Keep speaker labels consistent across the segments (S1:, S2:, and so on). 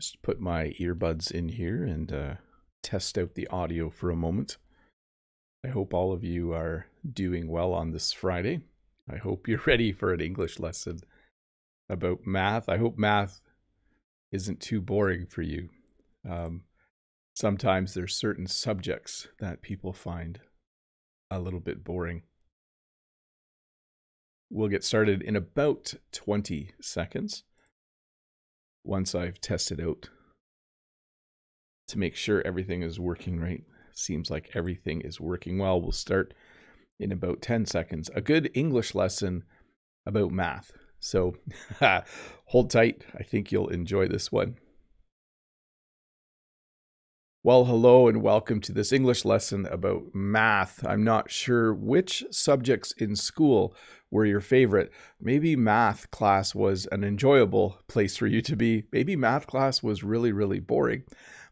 S1: Just put my earbuds in here and uh, test out the audio for a moment. I hope all of you are doing well on this Friday. I hope you're ready for an English lesson about math. I hope math isn't too boring for you. Um, sometimes there's certain subjects that people find a little bit boring. We'll get started in about 20 seconds once I've tested out to make sure everything is working right. Seems like everything is working well. We'll start in about 10 seconds. A good English lesson about math. So hold tight. I think you'll enjoy this one. Well, hello and welcome to this English lesson about math. I'm not sure which subjects in school were your favorite. Maybe math class was an enjoyable place for you to be. Maybe math class was really, really boring.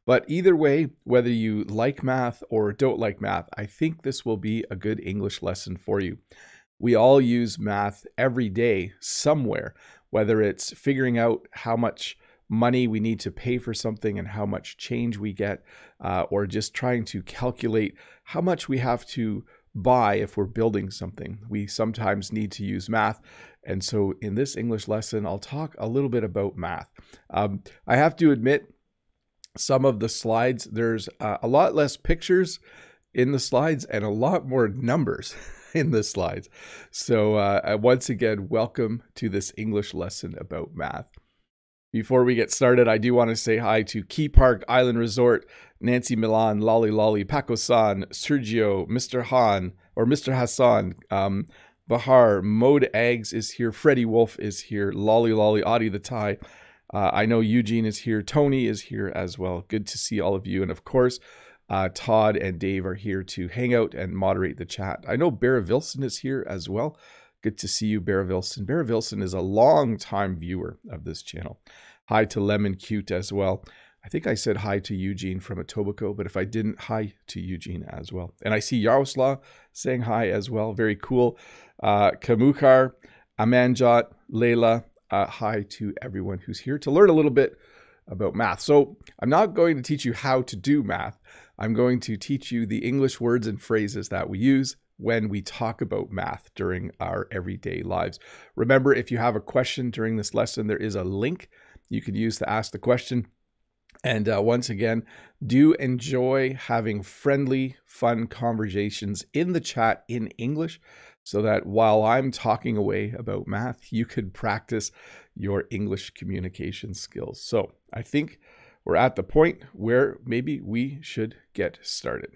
S1: But either way, whether you like math or don't like math, I think this will be a good English lesson for you. We all use math every day somewhere, whether it's figuring out how much money we need to pay for something and how much change we get, uh, or just trying to calculate how much we have to buy if we're building something. We sometimes need to use math. And so in this English lesson, I'll talk a little bit about math. Um, I have to admit, some of the slides, there's uh, a lot less pictures in the slides and a lot more numbers in the slides. So uh, once again, welcome to this English lesson about math. Before we get started, I do want to say hi to Key Park Island Resort, Nancy Milan, Lolly Lolly, Paco San, Sergio, Mr. Han, or Mr. Hassan, um, Bahar, Mode Eggs is here, Freddie Wolf is here, Lolly Lolly, Audie the Thai. Uh, I know Eugene is here, Tony is here as well. Good to see all of you. And of course, uh, Todd and Dave are here to hang out and moderate the chat. I know Barra Vilson is here as well. Good to see you, Barra Vilson. Barra Vilson is a long time viewer of this channel. Hi to Lemon Cute as well. I think I said hi to Eugene from Etobicoke, but if I didn't, hi to Eugene as well. And I see Yaroslav saying hi as well. Very cool. Uh, Kamukar, Amanjot, Layla, uh, hi to everyone who's here to learn a little bit about math. So I'm not going to teach you how to do math. I'm going to teach you the English words and phrases that we use when we talk about math during our everyday lives. Remember, if you have a question during this lesson, there is a link you can use to ask the question. And uh, once again, do enjoy having friendly, fun conversations in the chat in English so that while I'm talking away about math, you could practice your English communication skills. So I think we're at the point where maybe we should get started.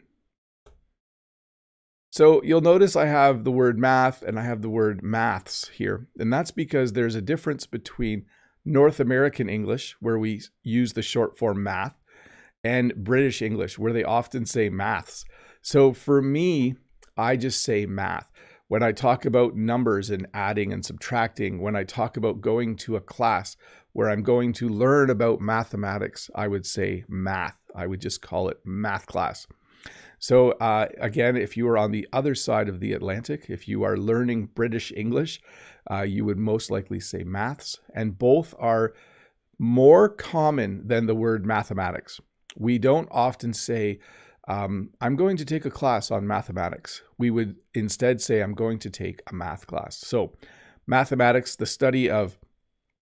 S1: So you'll notice I have the word math and I have the word maths here. And that's because there's a difference between North American English, where we use the short form math, and British English, where they often say maths. So for me, I just say math. When I talk about numbers and adding and subtracting, when I talk about going to a class where I'm going to learn about mathematics, I would say math. I would just call it math class. So, uh, again, if you are on the other side of the Atlantic, if you are learning British English, uh, you would most likely say maths, and both are more common than the word mathematics. We don't often say, um, I'm going to take a class on mathematics. We would instead say, I'm going to take a math class. So, mathematics, the study of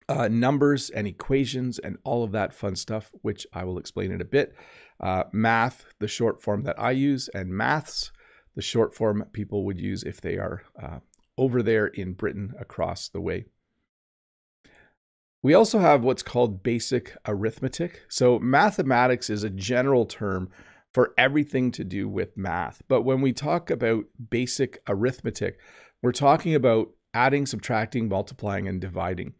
S1: uh, numbers and equations and all of that fun stuff, which I will explain in a bit. Uh, math, the short form that I use, and maths, the short form people would use if they are uh, over there in Britain across the way. We also have what's called basic arithmetic. So, mathematics is a general term for everything to do with math. But when we talk about basic arithmetic, we're talking about adding, subtracting, multiplying, and dividing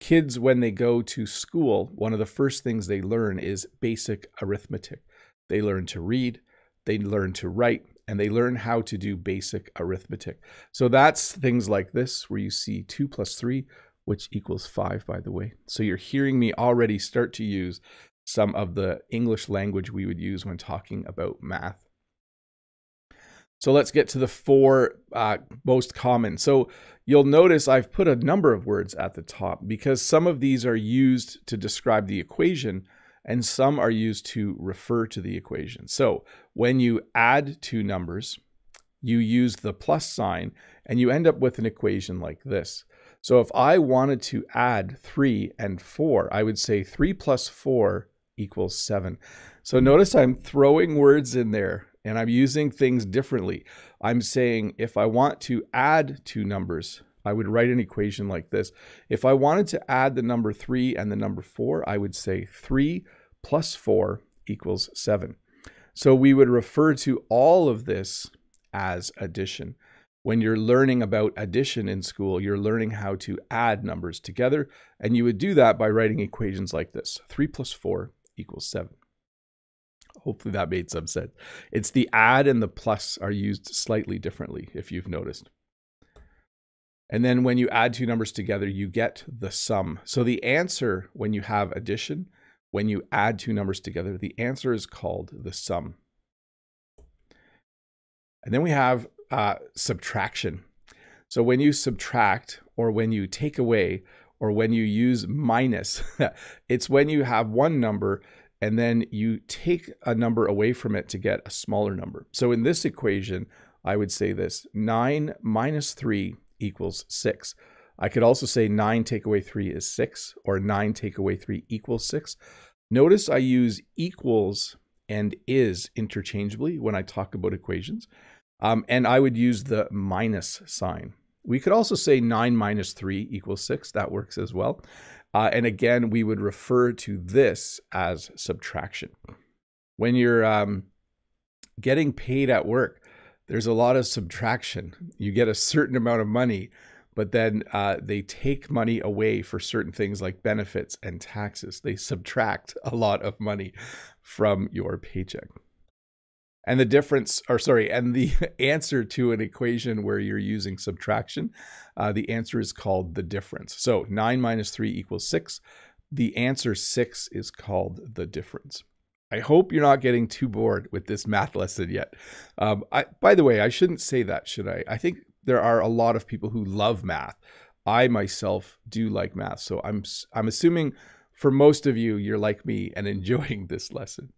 S1: kids, when they go to school, one of the first things they learn is basic arithmetic. They learn to read, they learn to write, and they learn how to do basic arithmetic. So that's things like this, where you see 2 plus 3, which equals 5, by the way. So you're hearing me already start to use some of the English language we would use when talking about math. So let's get to the four uh, most common. So you'll notice I've put a number of words at the top because some of these are used to describe the equation and some are used to refer to the equation. So when you add two numbers, you use the plus sign and you end up with an equation like this. So if I wanted to add 3 and 4, I would say 3 plus 4 equals 7. So notice I'm throwing words in there and I'm using things differently. I'm saying if I want to add two numbers, I would write an equation like this. If I wanted to add the number 3 and the number 4, I would say 3 plus 4 equals 7. So we would refer to all of this as addition. When you're learning about addition in school, you're learning how to add numbers together, and you would do that by writing equations like this. 3 plus 4 equals 7. Hopefully that made some sense. It's the add and the plus are used slightly differently, if you've noticed. And then when you add two numbers together, you get the sum. So the answer when you have addition, when you add two numbers together, the answer is called the sum. And then we have uh, subtraction. So when you subtract or when you take away or when you use minus, it's when you have one number and then you take a number away from it to get a smaller number. So in this equation, I would say this 9 minus 3 equals 6. I could also say 9 take away 3 is 6 or 9 take away 3 equals 6. Notice I use equals and is interchangeably when I talk about equations. Um, and I would use the minus sign. We could also say 9 minus 3 equals 6. That works as well. Uh, and again, we would refer to this as subtraction. When you're um, getting paid at work, there's a lot of subtraction. You get a certain amount of money, but then uh, they take money away for certain things like benefits and taxes. They subtract a lot of money from your paycheck. And the difference, or sorry, and the answer to an equation where you're using subtraction, uh, the answer is called the difference. So 9 minus 3 equals 6. The answer 6 is called the difference. I hope you're not getting too bored with this math lesson yet. Um, I, by the way, I shouldn't say that, should I? I think there are a lot of people who love math. I myself do like math, so I'm I'm assuming for most of you, you're like me and enjoying this lesson.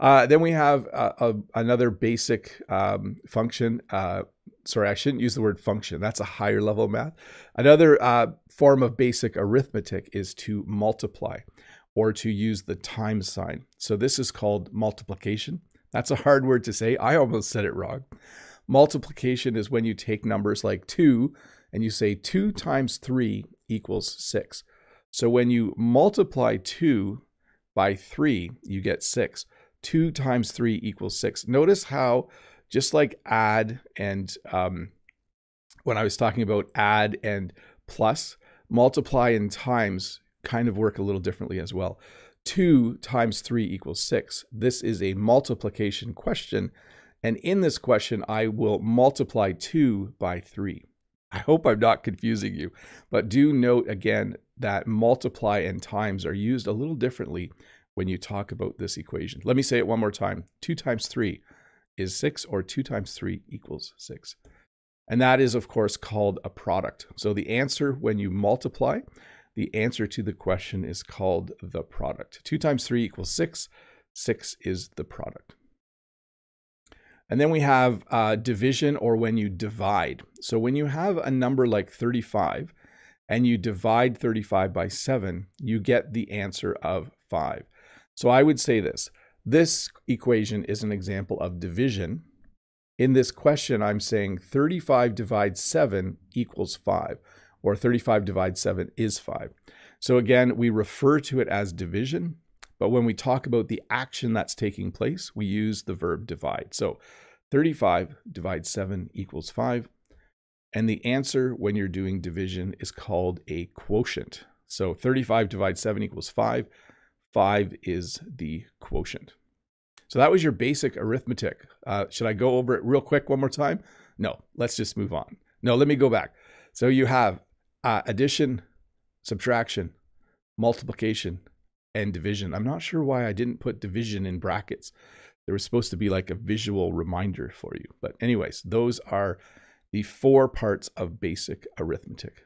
S1: Uh, then we have uh, a, another basic um, function. Uh, sorry, I shouldn't use the word function. That's a higher level math. Another uh, form of basic arithmetic is to multiply or to use the times sign. So this is called multiplication. That's a hard word to say. I almost said it wrong. Multiplication is when you take numbers like 2 and you say 2 times 3 equals 6. So when you multiply 2 by 3, you get 6. 2 times 3 equals 6. Notice how, just like add and um, when I was talking about add and plus, multiply and times kind of work a little differently as well. 2 times 3 equals 6. This is a multiplication question. And in this question, I will multiply 2 by 3. I hope I'm not confusing you, but do note again that multiply and times are used a little differently when you talk about this equation. Let me say it one more time. 2 times 3 is 6, or 2 times 3 equals 6. And that is, of course, called a product. So the answer when you multiply, the answer to the question is called the product. 2 times 3 equals 6. 6 is the product. And then we have uh, division or when you divide. So when you have a number like 35 and you divide 35 by 7, you get the answer of 5. So I would say this. This equation is an example of division. In this question, I'm saying 35 divides 7 equals 5, or 35 divides 7 is 5. So again, we refer to it as division, but when we talk about the action that's taking place, we use the verb divide. So 35 divides 7 equals 5. And the answer when you're doing division is called a quotient. So 35 divides 7 equals 5. 5 is the quotient. So that was your basic arithmetic. Uh, should I go over it real quick one more time? No, let's just move on. No, let me go back. So you have uh, addition, subtraction, multiplication, and division. I'm not sure why I didn't put division in brackets. There was supposed to be like a visual reminder for you. But anyways, those are the four parts of basic arithmetic.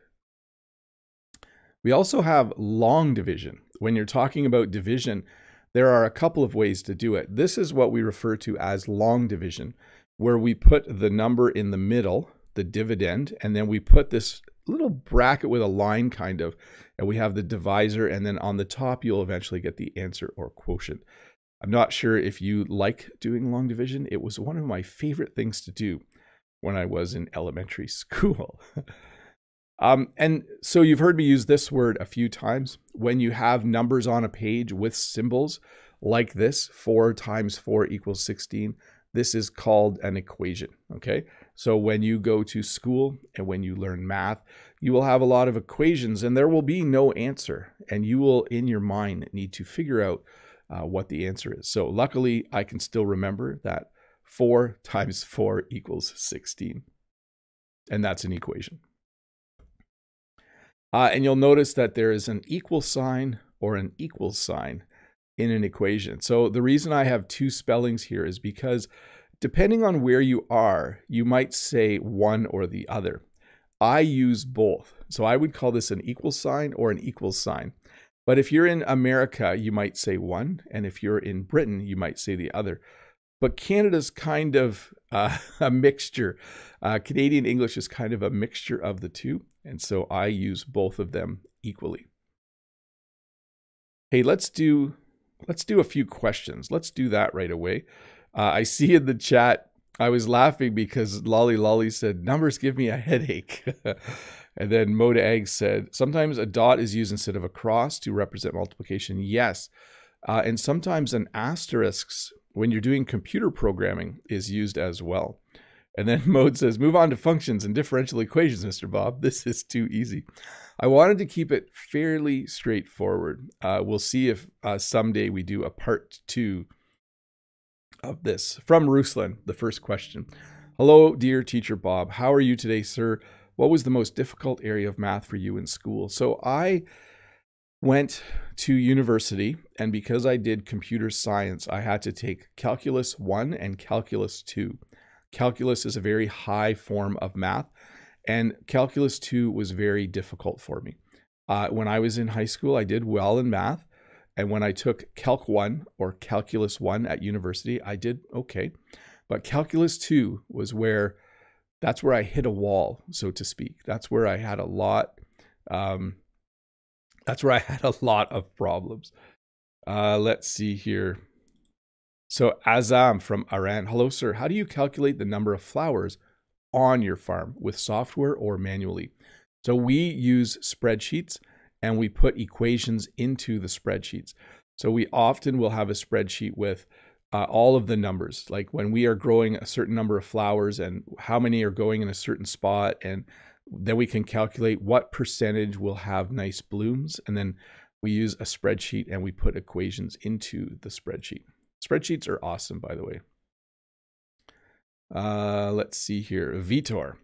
S1: We also have long division. When you're talking about division, There are a couple of ways to do it. This is what we refer to as long division, where we put the number in the middle, the dividend, and then we put this little bracket with a line kind of, and we have the divisor, and then on the top, you'll eventually get the answer or quotient. I'm not sure if you like doing long division. It was one of my favorite things to do when I was in elementary school. Um, and so you've heard me use this word a few times. When you have numbers on a page with symbols like this, 4 times 4 equals 16, this is called an equation, okay? So when you go to school and when you learn math, you will have a lot of equations and there will be no answer. And you will, in your mind, need to figure out uh, what the answer is. So luckily, I can still remember that 4 times 4 equals 16. And that's an equation. Uh, and you'll notice that there is an equal sign or an equals sign in an equation. So the reason I have two spellings here is because depending on where you are, you might say one or the other. I use both. So I would call this an equal sign or an equals sign. But if you're in America, you might say one. And if you're in Britain, you might say the other. But Canada's kind of uh, a mixture. Uh, Canadian English is kind of a mixture of the two. And so I use both of them equally. Hey, let's do let's do a few questions. Let's do that right away. Uh, I see in the chat, I was laughing because Lolly Lolly said, numbers give me a headache. and then Moda Egg said, sometimes a dot is used instead of a cross to represent multiplication. Yes. Uh, and sometimes an asterisk when you're doing computer programming is used as well. And then Mode says, move on to functions and differential equations, Mr. Bob. This is too easy. I wanted to keep it fairly straightforward. Uh, we'll see if uh, someday we do a part two of this. From Ruslan, the first question. Hello, dear teacher Bob. How are you today, sir? What was the most difficult area of math for you in school? So I went to university, and because I did computer science, I had to take Calculus 1 and Calculus 2. Calculus is a very high form of math, and Calculus 2 was very difficult for me. Uh, when I was in high school, I did well in math. And when I took Calc 1 or Calculus 1 at university, I did okay. But Calculus 2 was where, that's where I hit a wall, so to speak. That's where I had a lot, um, that's where I had a lot of problems. Uh, let's see here. So Azam from Iran. Hello, sir. How do you calculate the number of flowers on your farm with software or manually. So we use spreadsheets and we put equations into the spreadsheets. So we often will have a spreadsheet with uh, all of the numbers, like when we are growing a certain number of flowers and how many are going in a certain spot. And then we can calculate what percentage will have nice blooms. And then we use a spreadsheet and we put equations into the spreadsheet. Spreadsheets are awesome, by the way. Uh, let's see here. Vitor.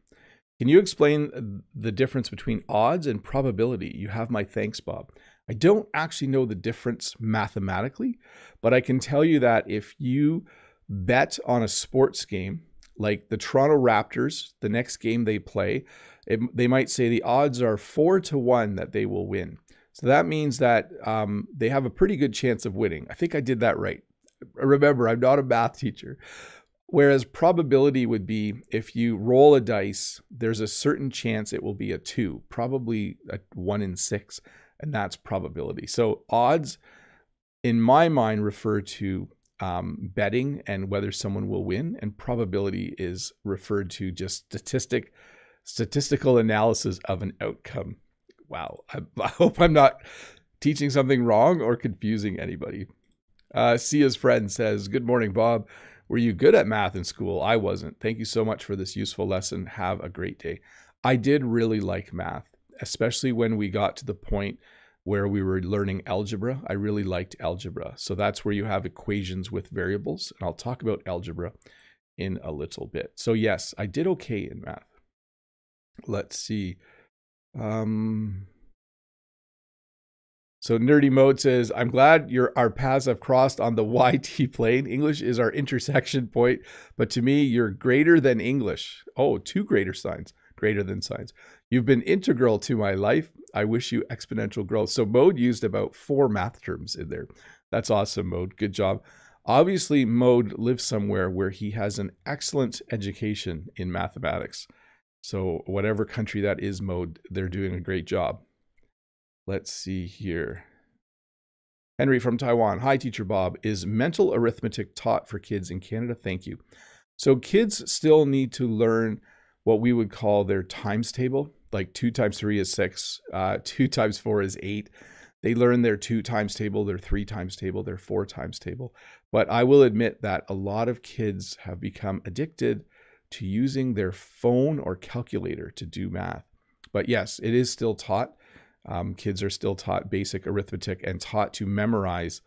S1: Can you explain the difference between odds and probability? You have my thanks, Bob. I don't actually know the difference mathematically, but I can tell you that if you bet on a sports game, like the Toronto Raptors, the next game they play, it, they might say the odds are four to one that they will win. So that means that um, they have a pretty good chance of winning. I think I did that right. Remember, I'm not a math teacher, Whereas probability would be if you roll a dice, there's a certain chance it will be a two, probably a one in six, and that's probability. So odds, in my mind, refer to um, betting and whether someone will win, and probability is referred to just statistic, statistical analysis of an outcome. Wow, I, I hope I'm not teaching something wrong or confusing anybody. Uh, Sia's friend says, "Good morning, Bob." Were you good at math in school? I wasn't. Thank you so much for this useful lesson. Have a great day. I did really like math, especially when we got to the point where we were learning algebra. I really liked algebra. So that's where you have equations with variables. And I'll talk about algebra in a little bit. So yes, I did okay in math. Let's see. Um, so nerdy mode says, "I'm glad your our paths have crossed on the YT plane. English is our intersection point, but to me, you're greater than English. Oh, two greater signs, greater than signs. You've been integral to my life. I wish you exponential growth. So Mode used about four math terms in there. That's awesome, Mode. Good job. Obviously, Mode lives somewhere where he has an excellent education in mathematics. So whatever country that is, Mode, they're doing a great job. Let's see here. Henry from Taiwan. Hi, Teacher Bob. Is mental arithmetic taught for kids in Canada? Thank you. So kids still need to learn what we would call their times table. Like two times three is six, uh, two times four is eight. They learn their two times table, their three times table, their four times table. But I will admit that a lot of kids have become addicted to using their phone or calculator to do math. But yes, it is still taught. Um, kids are still taught basic arithmetic and taught to memorize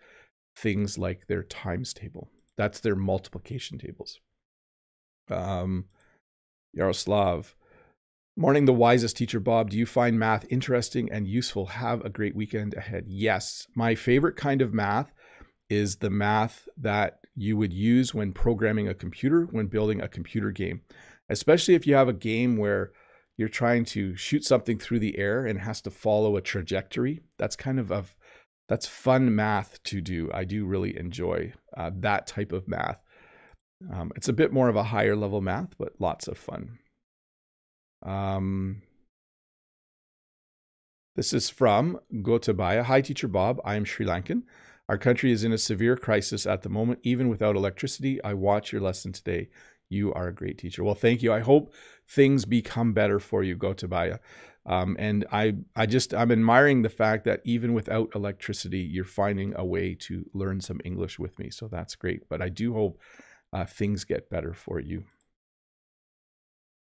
S1: things like their times table. That's their multiplication tables. Um, Yaroslav. Morning, the wisest teacher, Bob. Do you find math interesting and useful? Have a great weekend ahead. Yes. My favorite kind of math is the math that you would use when programming a computer, when building a computer game, especially if you have a game where you're trying to shoot something through the air and has to follow a trajectory. That's kind of a that's fun math to do. I do really enjoy uh, that type of math. Um, it's a bit more of a higher level math, but lots of fun. Um, this is from Gotabaya. Hi, Teacher Bob. I am Sri Lankan. Our country is in a severe crisis at the moment, even without electricity. I watch your lesson today. You are a great teacher. Well, thank you. I hope things become better for you, Gotabaya. Um, and I, I just, I'm admiring the fact that even without electricity, you're finding a way to learn some English with me. So that's great. But I do hope uh, things get better for you.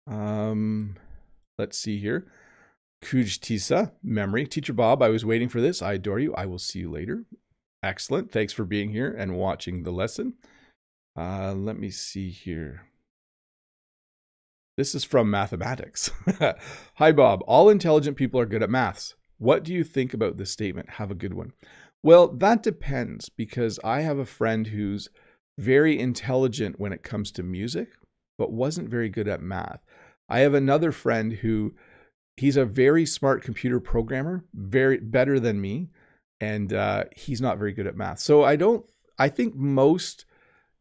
S1: Um, let's see here. Kujtisa, memory. Teacher Bob, I was waiting for this. I adore you. I will see you later. Excellent. Thanks for being here and watching the lesson. Uh, let me see here. This is from mathematics. Hi, Bob. All intelligent people are good at maths. What do you think about this statement? Have a good one. Well, that depends because I have a friend who's very intelligent when it comes to music, but wasn't very good at math. I have another friend who he's a very smart computer programmer, very better than me, and uh, he's not very good at math. So I don't. I think most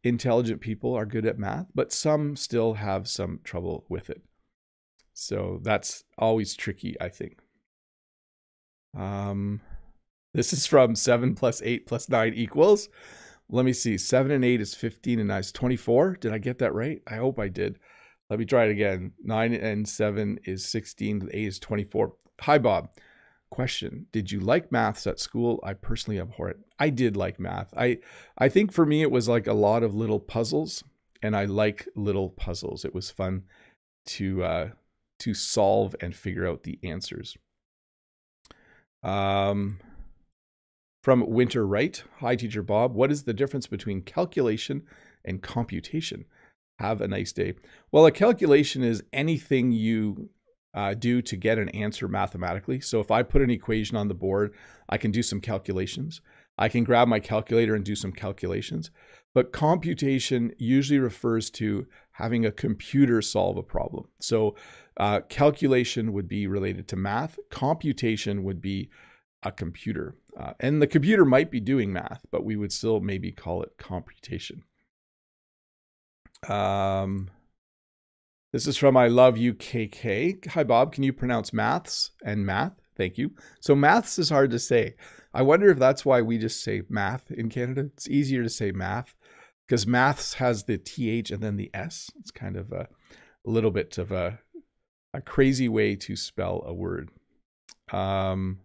S1: intelligent people are good at math, but some still have some trouble with it. So that's always tricky, I think. Um, this is from 7 plus 8 plus 9 equals. Let me see. 7 and 8 is 15 and 9 is 24. Did I get that right? I hope I did. Let me try it again. 9 and 7 is 16, 8 is 24. Hi, Bob. Question Did you like maths at school? I personally abhor it. I did like math. I, I think for me, it was like a lot of little puzzles, and I like little puzzles. It was fun to, uh, to solve and figure out the answers. Um, from Winter Wright Hi, Teacher Bob. What is the difference between calculation and computation? Have a nice day. Well, a calculation is anything you uh, do to get an answer mathematically. So if I put an equation on the board, I can do some calculations. I can grab my calculator and do some calculations. But computation usually refers to having a computer solve a problem. So uh, calculation would be related to math. Computation would be a computer. Uh, and the computer might be doing math, but we would still maybe call it computation. Um, this is from I Love You KK. Hi, Bob. Can you pronounce maths and math? Thank you. So, maths is hard to say. I wonder if that's why we just say math in Canada. It's easier to say math because maths has the TH and then the S. It's kind of a, a little bit of a, a crazy way to spell a word. Um,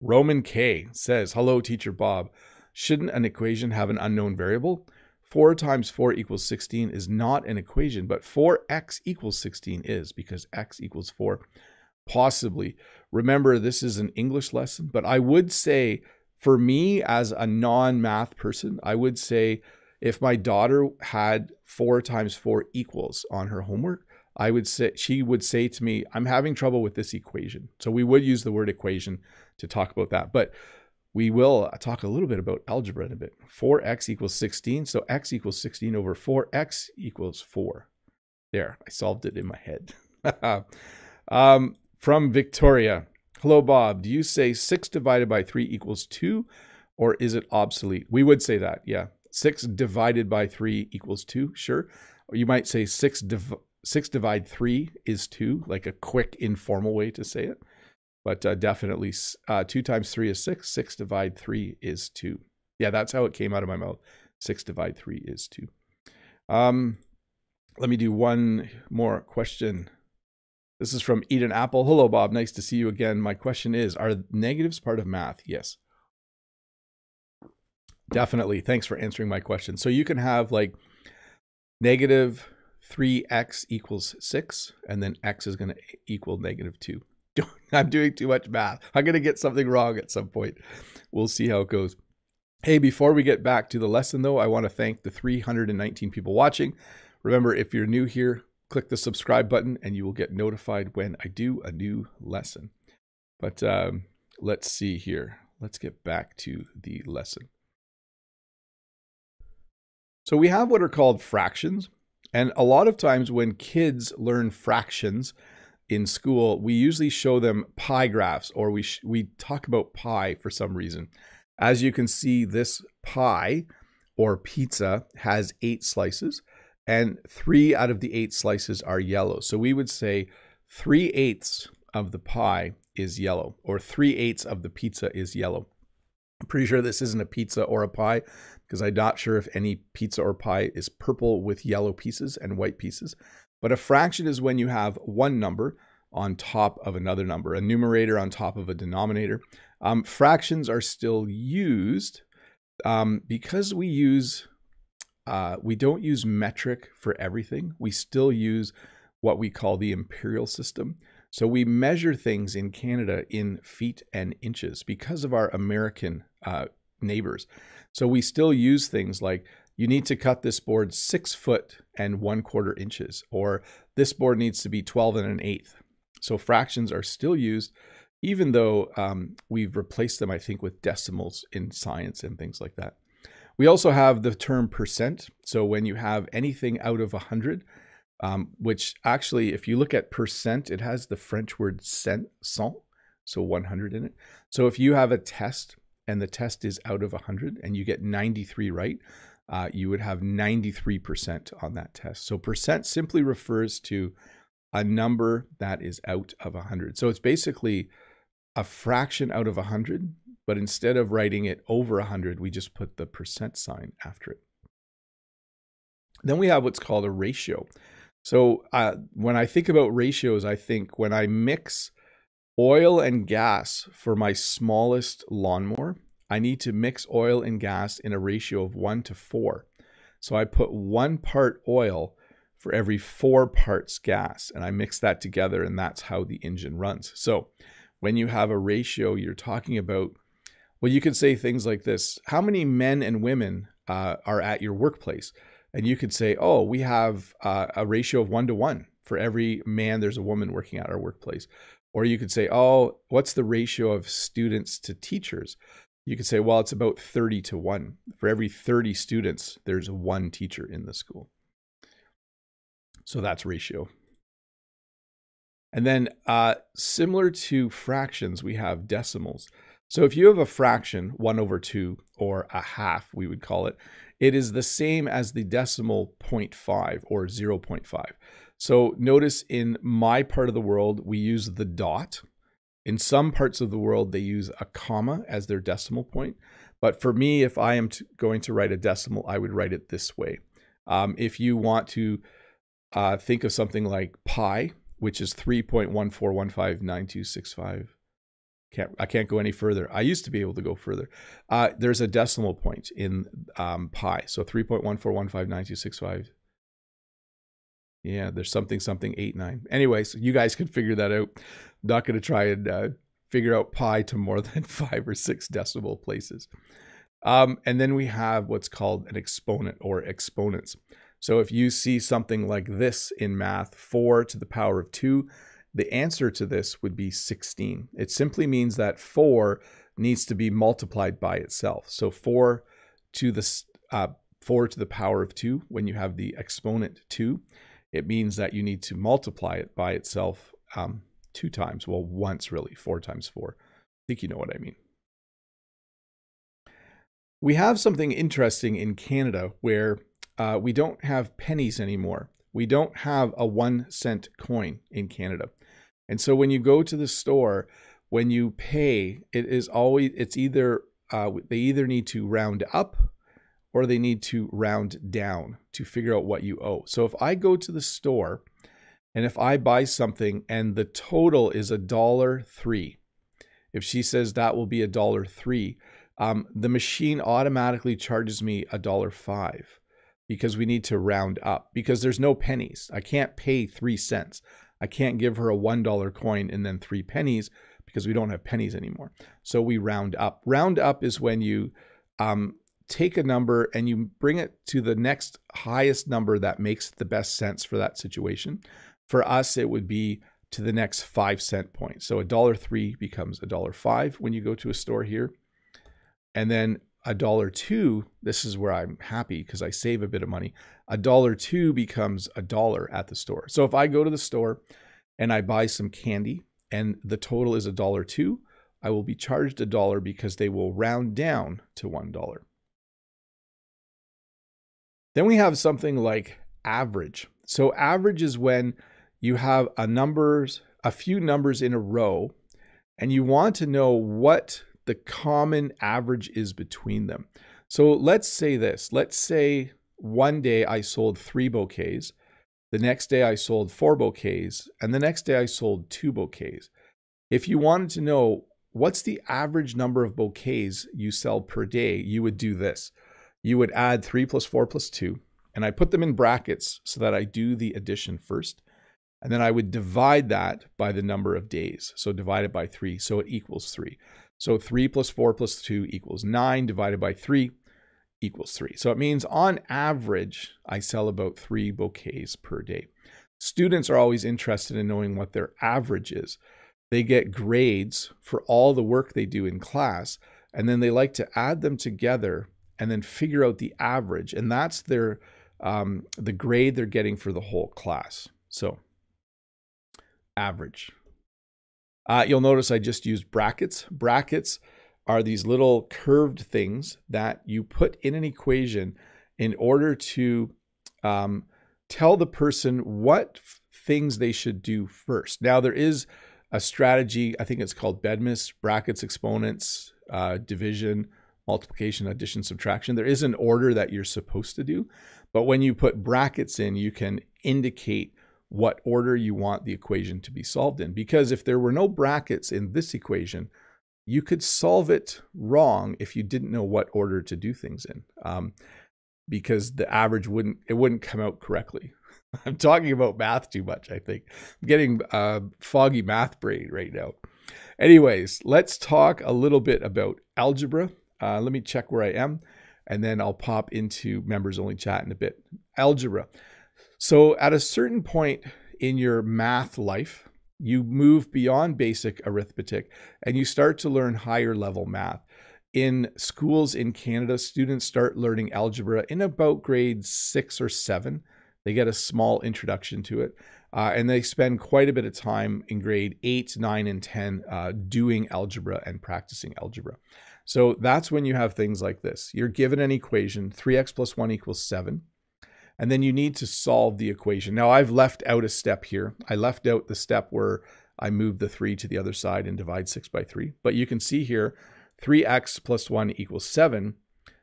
S1: Roman K says, Hello, teacher Bob. Shouldn't an equation have an unknown variable? 4 times 4 equals 16 is not an equation, but 4x equals 16 is because x equals 4. Possibly. Remember, this is an English lesson, but I would say for me as a non math person, I would say if my daughter had 4 times 4 equals on her homework, I would say she would say to me, I'm having trouble with this equation. So we would use the word equation to talk about that. But we will talk a little bit about algebra in a bit. 4x equals 16. So x equals 16 over 4x equals 4. There, I solved it in my head. um, from Victoria. Hello, Bob. Do you say 6 divided by 3 equals 2, or is it obsolete? We would say that, yeah. 6 divided by 3 equals 2, sure. Or you might say 6, div- 6 divide 3 is 2, like a quick, informal way to say it. But uh, definitely, uh, 2 times 3 is 6. 6 divide 3 is 2. Yeah, that's how it came out of my mouth. 6 divide 3 is 2. Um, let me do one more question. This is from Eden Apple. Hello, Bob. Nice to see you again. My question is Are negatives part of math? Yes. Definitely. Thanks for answering my question. So you can have like negative 3x equals 6, and then x is going to equal negative 2. I'm doing too much math. I'm going to get something wrong at some point. We'll see how it goes. Hey, before we get back to the lesson, though, I want to thank the 319 people watching. Remember, if you're new here, click the subscribe button and you will get notified when I do a new lesson. But um, let's see here. Let's get back to the lesson. So we have what are called fractions. And a lot of times when kids learn fractions in school, we usually show them pie graphs or we, we talk about pie for some reason. As you can see, this pie or pizza has eight slices and three out of the eight slices are yellow. So we would say three eighths of the pie is yellow, or three eighths of the pizza is yellow. I'm pretty sure this isn't a pizza or a pie because I'm not sure if any pizza or pie is purple with yellow pieces and white pieces. But a fraction is when you have one number on top of another number, a numerator on top of a denominator. Um, fractions are still used um, because we use uh, we don't use metric for everything. We still use what we call the imperial system. So we measure things in Canada in feet and inches because of our American uh, neighbors. So we still use things like you need to cut this board six foot and one quarter inches, or this board needs to be 12 and an eighth. So fractions are still used, even though um, we've replaced them, I think, with decimals in science and things like that. We also have the term percent. So when you have anything out of 100, um, which actually, if you look at percent, it has the French word cent, cent, so 100 in it. So if you have a test and the test is out of 100 and you get 93 right, uh, you would have 93% on that test. So percent simply refers to a number that is out of 100. So it's basically a fraction out of 100 but instead of writing it over 100, we just put the percent sign after it. Then we have what's called a ratio. So uh, when I think about ratios, I think when I mix oil and gas for my smallest lawnmower, I need to mix oil and gas in a ratio of one to four. So I put one part oil for every four parts gas, and I mix that together, and that's how the engine runs. So when you have a ratio, you're talking about well, you could say things like this How many men and women uh, are at your workplace? And you could say, oh, we have uh, a ratio of one to one. For every man, there's a woman working at our workplace. Or you could say, oh, what's the ratio of students to teachers? You could say, well, it's about 30 to 1. For every 30 students, there's one teacher in the school. So that's ratio. And then, uh, similar to fractions, we have decimals. So if you have a fraction, 1 over 2, or a half, we would call it, it is the same as the decimal 0.5 or 0.5. So notice in my part of the world, we use the dot. In some parts of the world, they use a comma as their decimal point. But for me, if I am going to write a decimal, I would write it this way. Um, if you want to uh, think of something like pi, which is 3.14159265. Can't, I can't go any further. I used to be able to go further. Uh, there's a decimal point in um, pi, so 3.14159265 yeah, there's something something eight nine. Anyways, you guys can figure that out. Not going to try and uh, figure out pi to more than five or six decimal places. Um, and then we have what's called an exponent or exponents. So if you see something like this in math, four to the power of two the answer to this would be 16. It simply means that 4 needs to be multiplied by itself. So 4 to the uh, 4 to the power of 2, when you have the exponent 2, it means that you need to multiply it by itself um, two times. Well, once really, four times four. I think you know what I mean. We have something interesting in Canada where uh, we don't have pennies anymore. We don't have a one cent coin in Canada. And so when you go to the store, when you pay, it is always, it's either, uh, they either need to round up or they need to round down to figure out what you owe. So if I go to the store and if I buy something and the total is a dollar three, if she says that will be a dollar three, um, the machine automatically charges me a dollar five because we need to round up because there's no pennies. I can't pay three cents. I can't give her a $1 coin and then three pennies because we don't have pennies anymore. So we round up. Round up is when you um, take a number and you bring it to the next highest number that makes the best sense for that situation. For us, it would be to the next five cent point. So a dollar three becomes a dollar five when you go to a store here. And then a dollar two, this is where I'm happy because I save a bit of money. A dollar two becomes a dollar at the store. So if I go to the store and I buy some candy and the total is a dollar two, I will be charged a dollar because they will round down to one dollar. Then we have something like average. So average is when you have a numbers, a few numbers in a row, and you want to know what the common average is between them. So let's say this. Let's say one day I sold three bouquets, the next day I sold four bouquets, and the next day I sold two bouquets. If you wanted to know what's the average number of bouquets you sell per day, you would do this. You would add three plus four plus two, and I put them in brackets so that I do the addition first. And then I would divide that by the number of days. So divide it by three, so it equals three. So 3 plus 4 plus 2 equals 9 divided by 3 equals 3. So it means on average, I sell about three bouquets per day. Students are always interested in knowing what their average is. They get grades for all the work they do in class, and then they like to add them together and then figure out the average. And that's their um, the grade they're getting for the whole class. So average. Uh, you'll notice I just used brackets. Brackets are these little curved things that you put in an equation in order to um, tell the person what things they should do first. Now, there is a strategy, I think it's called BEDMAS, brackets, exponents, uh, division, multiplication, addition, subtraction. There is an order that you're supposed to do, but when you put brackets in, you can indicate what order you want the equation to be solved in. Because if there were no brackets in this equation, you could solve it wrong if you didn't know what order to do things in. Um, because the average wouldn't it wouldn't come out correctly. I'm talking about math too much, I think. I'm getting uh, foggy math brain right now. Anyways, let's talk a little bit about algebra. Uh, let me check where I am, and then I'll pop into members only chat in a bit. Algebra. So at a certain point in your math life, you move beyond basic arithmetic and you start to learn higher level math. In schools in Canada, students start learning algebra in about grade six or seven. They get a small introduction to it. Uh, and they spend quite a bit of time in grade eight, nine, and 10 uh, doing algebra and practicing algebra. So that's when you have things like this. You're given an equation 3x plus 1 equals 7 and then you need to solve the equation. Now I've left out a step here. I left out the step where I move the 3 to the other side and divide 6 by 3. But you can see here 3x plus 1 equals 7.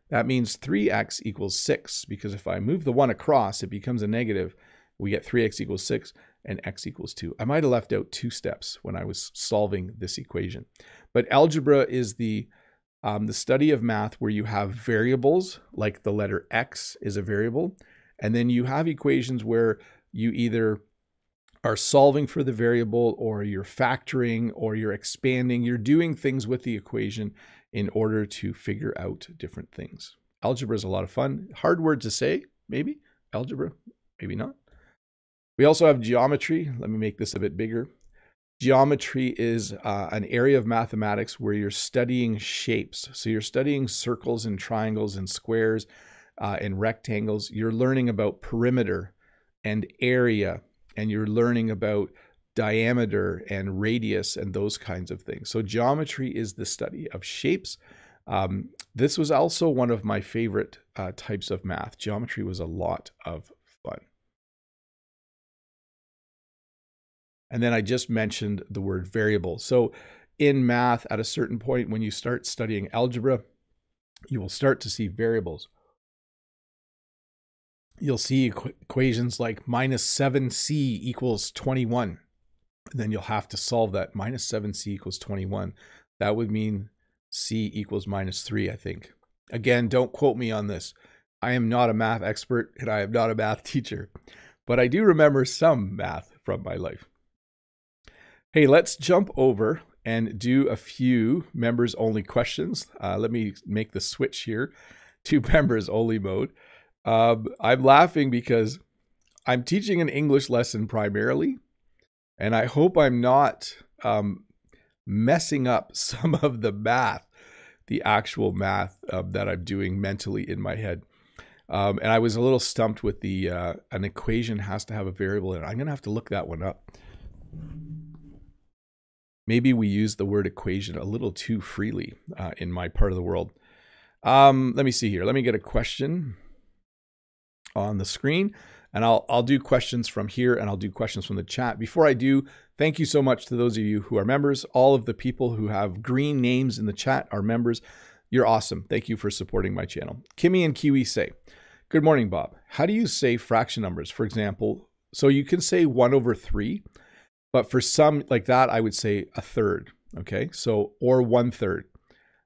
S1: That means 3x equals 6 because if I move the 1 across, it becomes a negative. We get 3x equals 6 and x equals 2. I might have left out two steps when I was solving this equation. But algebra is the um, the study of math where you have variables, like the letter x is a variable, and then you have equations where you either are solving for the variable or you're factoring or you're expanding. You're doing things with the equation in order to figure out different things. Algebra is a lot of fun. Hard word to say, maybe. Algebra, maybe not. We also have geometry. Let me make this a bit bigger. Geometry is uh, an area of mathematics where you're studying shapes. So you're studying circles and triangles and squares uh, and rectangles, you're learning about perimeter and area, and you're learning about diameter and radius and those kinds of things. So geometry is the study of shapes. Um, this was also one of my favorite uh, types of math. Geometry was a lot of And then I just mentioned the word variable. So in math, at a certain point, when you start studying algebra, you will start to see variables. You'll see equ equations like minus 7c equals 21. And then you'll have to solve that. Minus 7c equals 21. That would mean c equals minus 3, I think. Again, don't quote me on this. I am not a math expert and I am not a math teacher, but I do remember some math from my life. Hey, let's jump over and do a few members only questions. Uh, let me make the switch here to members only mode. Um, I'm laughing because I'm teaching an English lesson primarily, and I hope I'm not um, messing up some of the math, the actual math uh, that I'm doing mentally in my head. Um, and I was a little stumped with the uh, an equation has to have a variable in it. I'm gonna have to look that one up maybe we use the word equation a little too freely uh, in my part of the world. Um, let me see here. Let me get a question on the screen and I'll, I'll do questions from here and I'll do questions from the chat. Before I do, thank you so much to those of you who are members. All of the people who have green names in the chat are members. You're awesome. Thank you for supporting my channel. Kimmy and Kiwi say, Good morning, Bob. How do you say fraction numbers? For example, so you can say 1 over 3, but for some like that, I would say a third. Okay. So, or one third.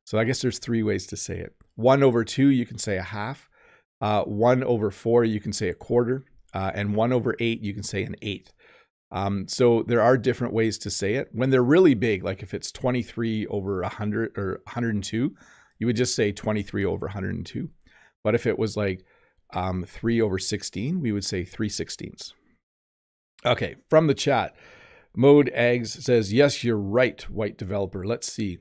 S1: So I guess there's three ways to say it. One over two, you can say a half. Uh, one over four, you can say a quarter. Uh, and one over eight, you can say an eighth. Um, so there are different ways to say it. When they're really big, like if it's 23 over 100 or 102, you would just say 23 over 102. But if it was like um, 3 over 16, we would say 3 sixteenths. Okay, from the chat. Mode Eggs says, yes, you're right, white developer. Let's see.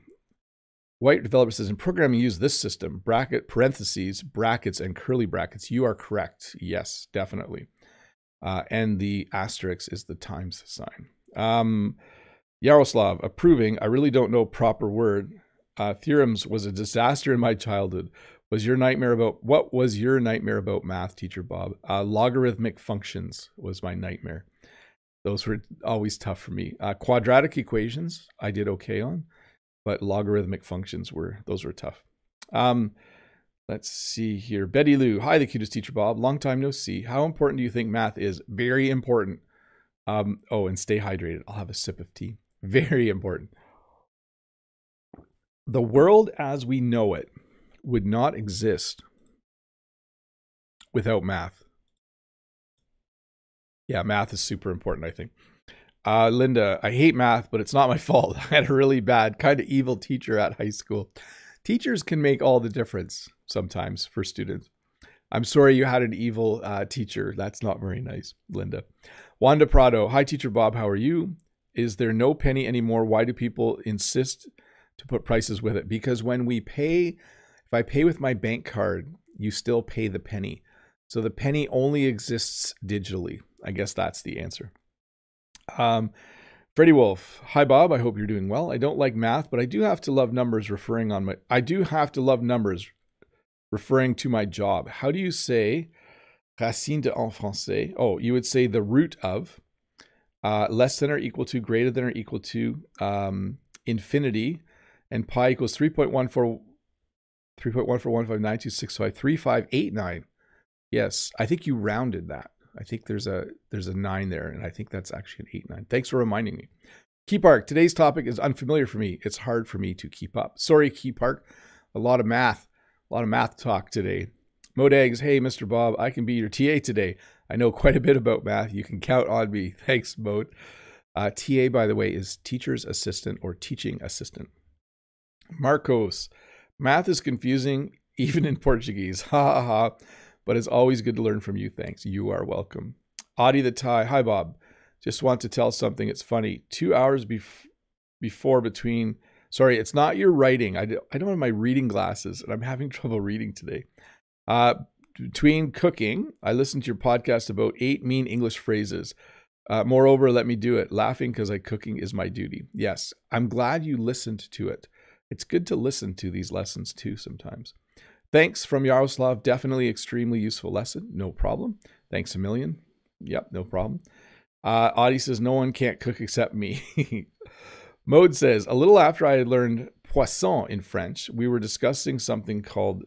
S1: White developer says, in programming, use this system, bracket, parentheses, brackets, and curly brackets. You are correct. Yes, definitely. Uh, and the asterisk is the times sign. Um, Yaroslav, approving. I really don't know proper word. Uh, theorems was a disaster in my childhood. Was your nightmare about, what was your nightmare about math, teacher Bob? Uh, logarithmic functions was my nightmare. Those were always tough for me. Uh, quadratic equations, I did okay on, but logarithmic functions were, those were tough. Um, let's see here. Betty Lou, hi, the cutest teacher Bob. Long time no see. How important do you think math is? Very important. Um, oh, and stay hydrated. I'll have a sip of tea. Very important. The world as we know it would not exist without math. Yeah, math is super important, I think. Uh, Linda, I hate math, but it's not my fault. I had a really bad, kind of evil teacher at high school. Teachers can make all the difference sometimes for students. I'm sorry you had an evil uh, teacher. That's not very nice, Linda. Wanda Prado, hi, teacher Bob. How are you? Is there no penny anymore? Why do people insist to put prices with it? Because when we pay, if I pay with my bank card, you still pay the penny. So the penny only exists digitally. I guess that's the answer. Um, Freddie Wolf, hi Bob. I hope you're doing well. I don't like math, but I do have to love numbers. Referring on my, I do have to love numbers, referring to my job. How do you say racine de en français? Oh, you would say the root of uh, less than or equal to, greater than or equal to um, infinity, and pi equals 3.14. 3.141592653589. Yes, I think you rounded that. I think there's a there's a nine there, and I think that's actually an eight nine. Thanks for reminding me. Key Park. Today's topic is unfamiliar for me. It's hard for me to keep up. Sorry, Key Park. A lot of math, a lot of math talk today. Modegs, hey, Mr. Bob, I can be your TA today. I know quite a bit about math. You can count on me. Thanks, Mode. Uh, TA, by the way, is teacher's assistant or teaching assistant. Marcos, math is confusing even in Portuguese. Ha ha ha but it's always good to learn from you. Thanks. You are welcome. Audie the Tie. Hi, Bob. Just want to tell something. It's funny. Two hours bef- before between, sorry, it's not your writing. I, do, I don't have my reading glasses and I'm having trouble reading today. Uh, between cooking, I listened to your podcast about eight mean English phrases. Uh, moreover, let me do it. Laughing because I cooking is my duty. Yes, I'm glad you listened to it. It's good to listen to these lessons too sometimes. Thanks from Yaroslav. Definitely extremely useful lesson. No problem. Thanks a million. Yep, no problem. Uh, Audie says, No one can't cook except me. Mode says, A little after I had learned poisson in French, we were discussing something called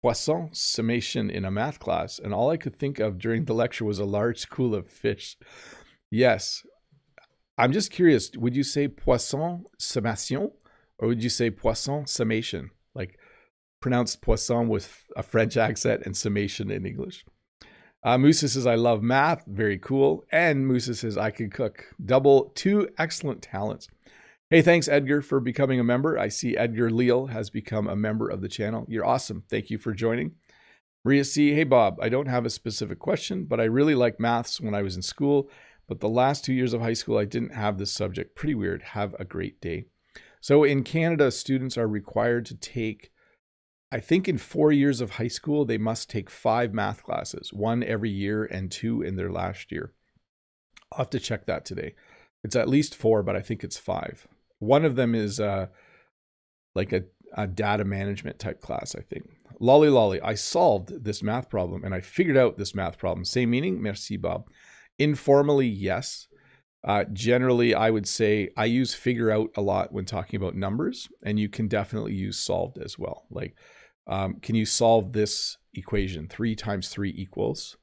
S1: poisson summation in a math class, and all I could think of during the lecture was a large school of fish. Yes. I'm just curious, would you say poisson summation or would you say poisson summation? Pronounced poisson with a French accent and summation in English. Uh, Musa says, I love math. Very cool. And Musa says, I can cook. Double, two excellent talents. Hey, thanks, Edgar, for becoming a member. I see Edgar Leal has become a member of the channel. You're awesome. Thank you for joining. Maria C. Hey, Bob, I don't have a specific question, but I really liked maths when I was in school. But the last two years of high school, I didn't have this subject. Pretty weird. Have a great day. So in Canada, students are required to take I think in four years of high school, they must take five math classes, one every year and two in their last year. I'll have to check that today. It's at least four, but I think it's five. One of them is uh, like a, a data management type class, I think. Lolly lolly, I solved this math problem and I figured out this math problem. Same meaning? Merci, Bob. Informally, yes. Uh, generally, I would say I use figure out a lot when talking about numbers, and you can definitely use solved as well. Like um, can you solve this equation? Three times three equals,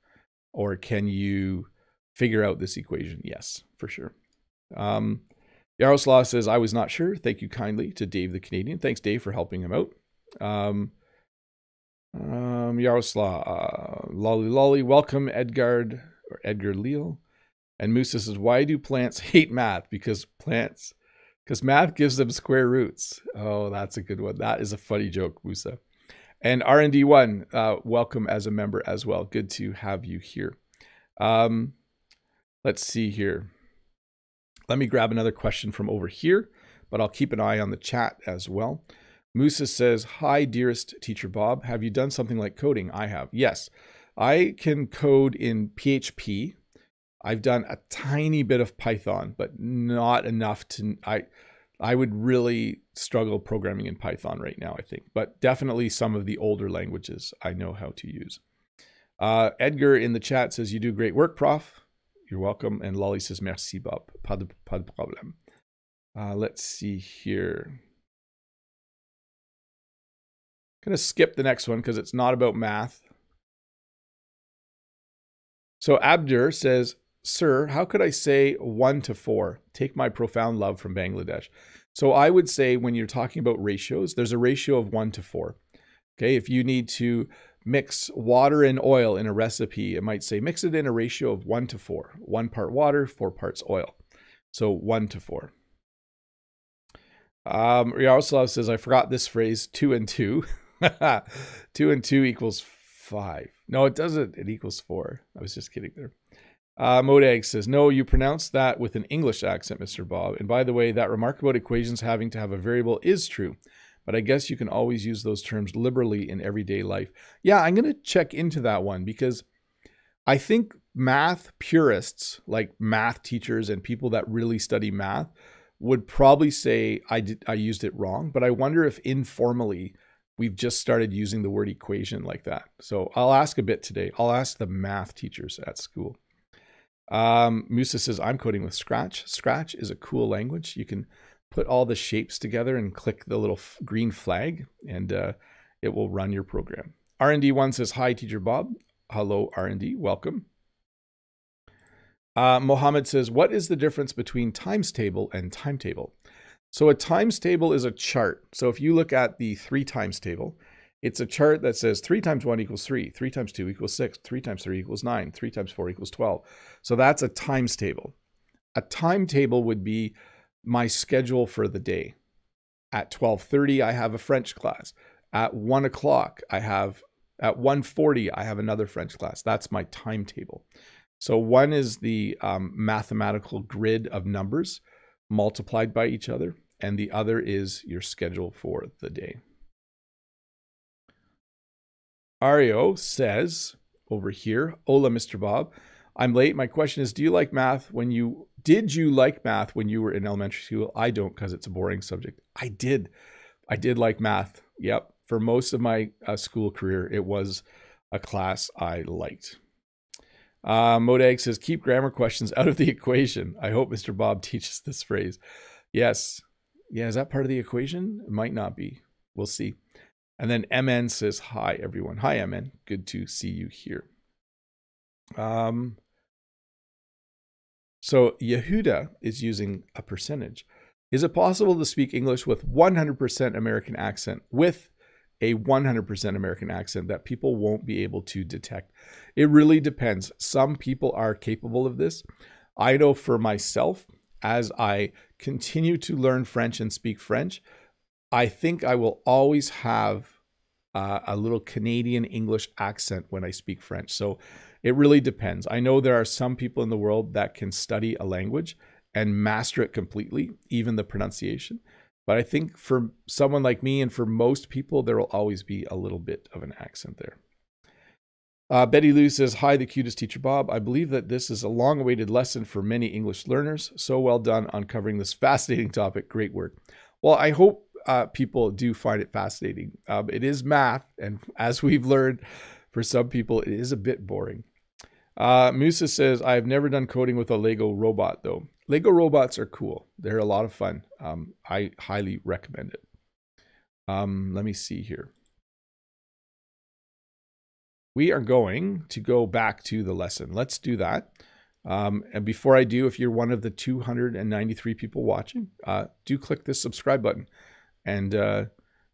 S1: or can you figure out this equation? Yes, for sure. Um, Yaroslav says, I was not sure. Thank you kindly to Dave the Canadian. Thanks, Dave, for helping him out. Um, um, Yaroslav, uh, lolly lolly, welcome, Edgard or Edgar Leal. And Musa says, why do plants hate math? Because plants, because math gives them square roots. Oh, that's a good one. That is a funny joke, Musa. And RND1, uh, welcome as a member as well. Good to have you here. Um, let's see here. Let me grab another question from over here, but I'll keep an eye on the chat as well. Musa says, Hi, dearest teacher Bob. Have you done something like coding? I have. Yes, I can code in PHP. I've done a tiny bit of Python, but not enough to. I I would really struggle programming in Python right now, I think, but definitely some of the older languages I know how to use. Uh, Edgar in the chat says, You do great work, prof. You're welcome. And Lolly says, Merci, Bob. Pas de, pas de problème. Uh, let's see here. I'm going to skip the next one because it's not about math. So Abdur says, Sir, how could I say one to four? Take my profound love from Bangladesh. So I would say when you're talking about ratios, there's a ratio of one to four. Okay, if you need to mix water and oil in a recipe, it might say mix it in a ratio of one to four. One part water, four parts oil. So one to four. Um, Yaroslav says, I forgot this phrase, two and two. two and two equals five. No, it doesn't. It equals four. I was just kidding there. Uh, Modeg says, No, you pronounce that with an English accent, Mr. Bob. And by the way, that remark about equations having to have a variable is true. But I guess you can always use those terms liberally in everyday life. Yeah, I'm going to check into that one because I think math purists, like math teachers and people that really study math, would probably say I did I used it wrong. But I wonder if informally we've just started using the word equation like that. So I'll ask a bit today. I'll ask the math teachers at school. Um, Musa says, I'm coding with Scratch. Scratch is a cool language. You can put all the shapes together and click the little green flag and uh, it will run your program. R&D1 says, hi, teacher Bob. Hello, R&D. Welcome. Uh, Mohammed says, what is the difference between times table and timetable? So a times table is a chart. So if you look at the three times table, it's a chart that says 3 times 1 equals 3, 3 times 2 equals 6, 3 times 3 equals 9, 3 times 4 equals 12. So that's a times table. A timetable would be my schedule for the day. At 12.30, I have a French class. At 1 o'clock, I have, at 1.40, I have another French class. That's my timetable. So one is the um, mathematical grid of numbers multiplied by each other, and the other is your schedule for the day. Ario says over here, Hola, Mr. Bob. I'm late. My question is, do you like math when you did you like math when you were in elementary school? I don't because it's a boring subject. I did. I did like math. Yep. For most of my uh, school career, it was a class I liked. Uh, Modag says, keep grammar questions out of the equation. I hope Mr. Bob teaches this phrase. Yes. Yeah, is that part of the equation? It might not be. We'll see. And then MN says, hi, everyone. Hi, MN. Good to see you here. Um, so Yehuda is using a percentage. Is it possible to speak English with 100% American accent with a 100% American accent that people won't be able to detect? It really depends. Some people are capable of this. I know for myself, as I continue to learn French and speak French, I think I will always have uh, a little Canadian English accent when I speak French. So it really depends. I know there are some people in the world that can study a language and master it completely, even the pronunciation. But I think for someone like me and for most people, there will always be a little bit of an accent there. Uh, Betty Lou says, Hi, the cutest teacher Bob. I believe that this is a long awaited lesson for many English learners. So well done on covering this fascinating topic. Great work. Well, I hope uh, people do find it fascinating. Um, it is math, and as we've learned, for some people, it is a bit boring. Uh, Musa says, I have never done coding with a Lego robot, though. Lego robots are cool. They're a lot of fun. Um, I highly recommend it. Um, let me see here. We are going to go back to the lesson. Let's do that. Um, and before I do, if you're one of the 293 people watching, uh, do click this subscribe button and uh,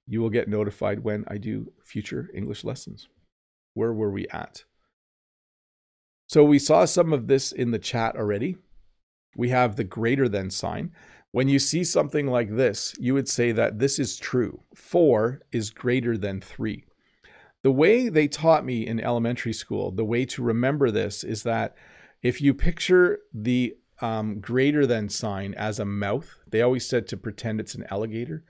S1: you will get notified when I do future English lessons. Where were we at? So we saw some of this in the chat already. We have the greater than sign. When you see something like this, you would say that this is true. Four is greater than three. The way they taught me in elementary school, the way to remember this is that if you picture the um, greater than sign as a mouth, they always said to pretend it's an alligator.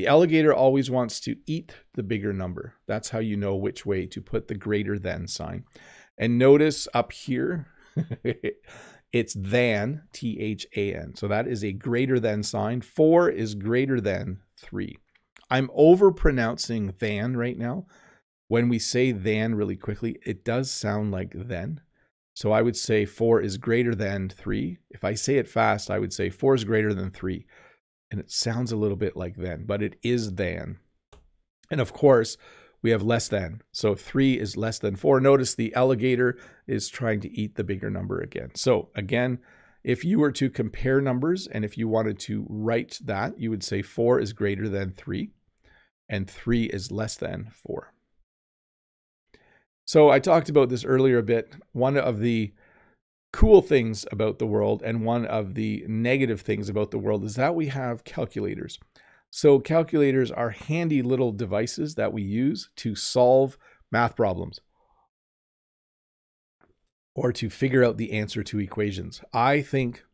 S1: The alligator always wants to eat the bigger number. That's how you know which way to put the greater than sign. And notice up here, it's than, T H A N. So that is a greater than sign. Four is greater than three. I'm over pronouncing than right now. When we say than really quickly, it does sound like then. So I would say four is greater than three. If I say it fast, I would say four is greater than three. And it sounds a little bit like then, but it is than. And of course, we have less than. So 3 is less than 4. Notice the alligator is trying to eat the bigger number again. So again, if you were to compare numbers and if you wanted to write that, you would say 4 is greater than 3 and 3 is less than 4. So I talked about this earlier a bit. One of the cool things about the world and one of the negative things about the world is that we have calculators. So calculators are handy little devices that we use to solve math problems or to figure out the answer to equations. I think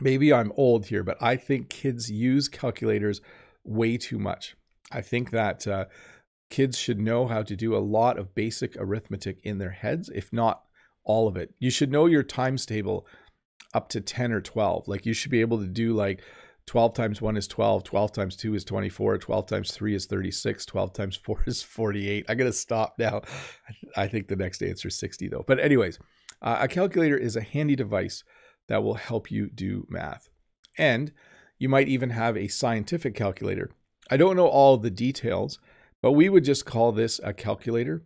S1: maybe I'm old here, but I think kids use calculators way too much. I think that uh, kids should know how to do a lot of basic arithmetic in their heads, if not all of it. You should know your times table up to 10 or 12. Like you should be able to do like 12 times 1 is 12, 12 times 2 is 24, 12 times 3 is 36, 12 times 4 is 48. I got to stop now. I think the next answer is 60 though. But anyways, uh, a calculator is a handy device that will help you do math. And you might even have a scientific calculator. I don't know all the details, but we would just call this a calculator.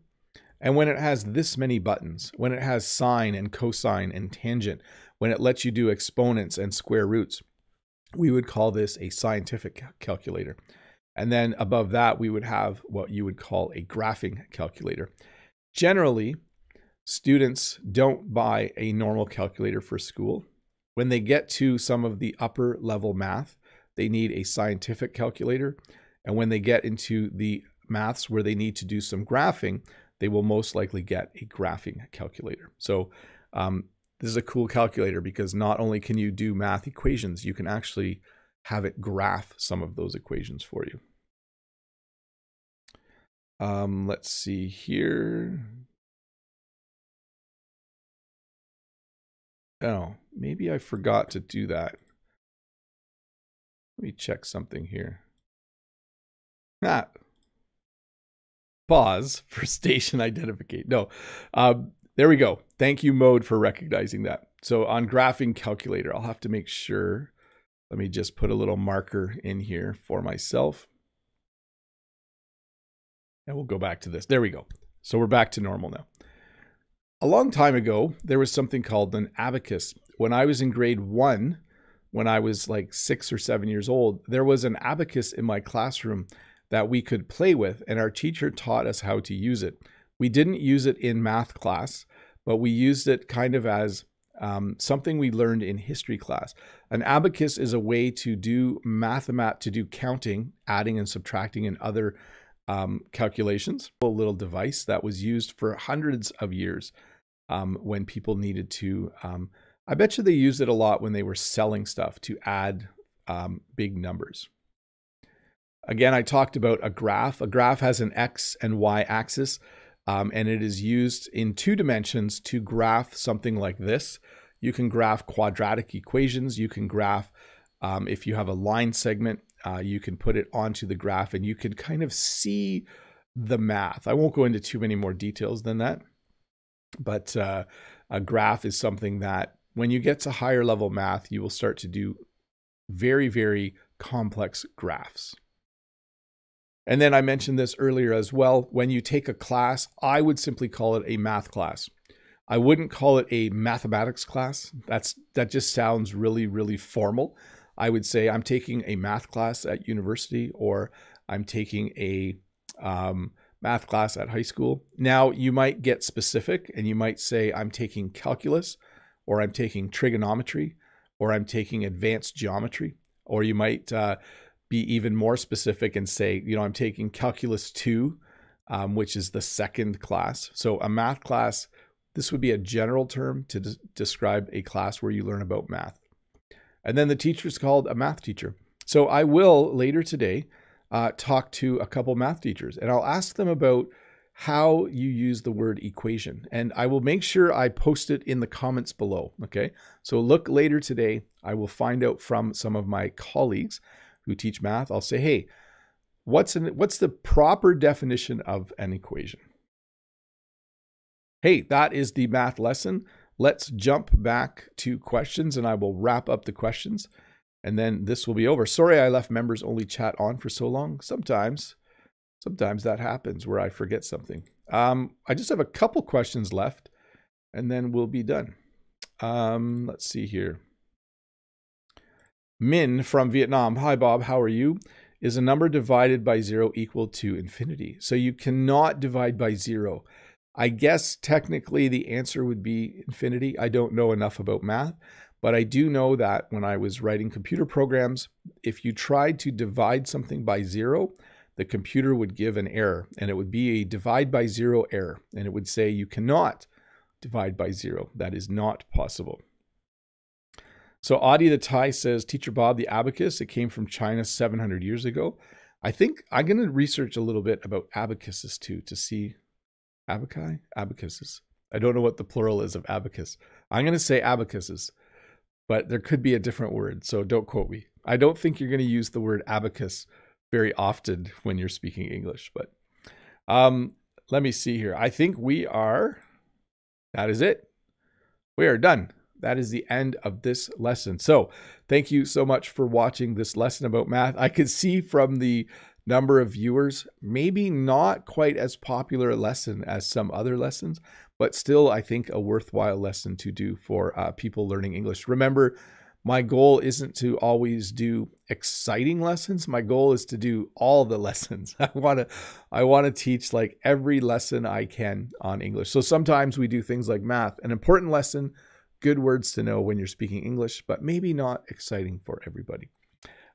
S1: And when it has this many buttons, when it has sine and cosine and tangent, when it lets you do exponents and square roots, we would call this a scientific calculator. And then above that, we would have what you would call a graphing calculator. Generally, students don't buy a normal calculator for school. When they get to some of the upper level math, they need a scientific calculator. And when they get into the maths where they need to do some graphing, they will most likely get a graphing calculator. So um, this is a cool calculator because not only can you do math equations, you can actually have it graph some of those equations for you. Um, let's see here. Oh, maybe I forgot to do that. Let me check something here. Ah. Pause for station identification. No, um, there we go. Thank you, Mode, for recognizing that. So on graphing calculator, I'll have to make sure. Let me just put a little marker in here for myself. And we'll go back to this. There we go. So we're back to normal now. A long time ago, there was something called an abacus. When I was in grade one, when I was like six or seven years old, there was an abacus in my classroom that we could play with, and our teacher taught us how to use it. We didn't use it in math class, but we used it kind of as um, something we learned in history class. An abacus is a way to do mathemat, to do counting, adding and subtracting, and other um, calculations. A little device that was used for hundreds of years um, when people needed to. Um, I bet you they used it a lot when they were selling stuff to add um, big numbers. Again, I talked about a graph. A graph has an x and y axis, um, and it is used in two dimensions to graph something like this. You can graph quadratic equations. You can graph, um, if you have a line segment, uh, you can put it onto the graph and you can kind of see the math. I won't go into too many more details than that, but uh, a graph is something that when you get to higher level math, you will start to do very, very complex graphs. And then I mentioned this earlier as well. When you take a class, I would simply call it a math class. I wouldn't call it a mathematics class. That's that just sounds really, really formal. I would say I'm taking a math class at university or I'm taking a um, math class at high school. Now, you might get specific and you might say, I'm taking calculus or I'm taking trigonometry or I'm taking advanced geometry. Or you might uh, be even more specific and say, you know, I'm taking calculus 2, um, which is the second class. So a math class, this would be a general term to de- describe a class where you learn about math. And then the teacher is called a math teacher. So I will later today uh, talk to a couple math teachers and I'll ask them about how you use the word equation. And I will make sure I post it in the comments below. Okay. So look later today. I will find out from some of my colleagues who teach math. I'll say, hey, what's an, what's the proper definition of an equation? Hey, that is the math lesson. Let's jump back to questions and I will wrap up the questions and then this will be over. Sorry I left members only chat on for so long. Sometimes, sometimes that happens where I forget something. Um, I just have a couple questions left and then we'll be done. Um, let's see here. Min from Vietnam. Hi, Bob. How are you? Is a number divided by zero equal to infinity? So you cannot divide by zero. I guess technically the answer would be infinity. I don't know enough about math, but I do know that when I was writing computer programs, if you tried to divide something by zero, the computer would give an error and it would be a divide by zero error. And it would say you cannot divide by zero. That is not possible. So Adi the Thai says, Teacher Bob, the abacus, it came from China 700 years ago. I think I'm going to research a little bit about abacuses too to see abaci, abacuses. I don't know what the plural is of abacus. I'm going to say abacuses, but there could be a different word, so don't quote me. I don't think you're going to use the word abacus very often when you're speaking English, but um, let me see here. I think we are, that is it. We are done that is the end of this lesson. So thank you so much for watching this lesson about math. I could see from the number of viewers, maybe not quite as popular a lesson as some other lessons, but still, I think a worthwhile lesson to do for uh, people learning English. Remember, my goal isn't to always do exciting lessons. My goal is to do all the lessons. I want to I want to teach like every lesson I can on English. So sometimes we do things like math. An important lesson good words to know when you're speaking English, but maybe not exciting for everybody.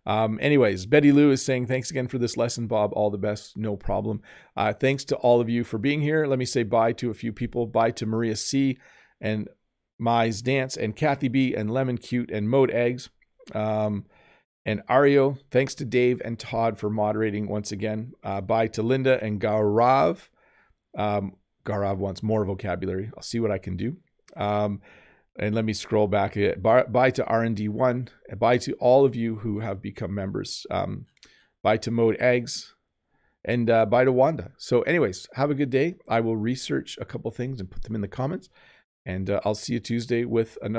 S1: Um, anyways, Betty Lou is saying, thanks again for this lesson, Bob. All the best. No problem. Uh, thanks to all of you for being here. Let me say bye to a few people. Bye to Maria C. and Mize Dance and Kathy B. and Lemon Cute and Mode Eggs. Um, and Ario. Thanks to Dave and Todd for moderating once again. Uh, bye to Linda and Gaurav. Um, Gaurav wants more vocabulary. I'll see what I can do. Um, And let me scroll back. Bye, to RND1. Bye to all of you who have become members. Um, bye to Mode Eggs. And uh, bye to Wanda. So, anyways, have a good day. I will research a couple things and put them in the comments. And uh, I'll see you Tuesday with another.